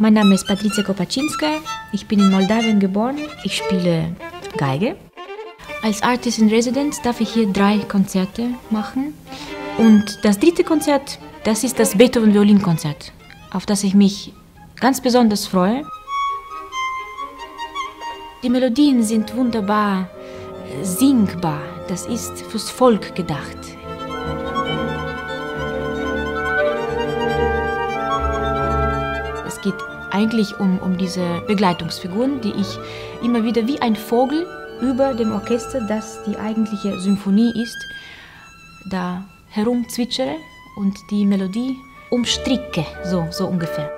Mein Name ist Patricia Kopaczynska. Ich bin in Moldawien geboren. Ich spiele Geige. Als Artist in Residence darf ich hier drei Konzerte machen. Und das dritte Konzert, das ist das Beethoven-Violinkonzert, auf das ich mich ganz besonders freue. Die Melodien sind wunderbar singbar. Das ist fürs Volk gedacht. Es geht eigentlich um, um diese Begleitungsfiguren, die ich immer wieder wie ein Vogel über dem Orchester, das die eigentliche Symphonie ist, da herumzwitschere und die Melodie umstricke, so, so ungefähr.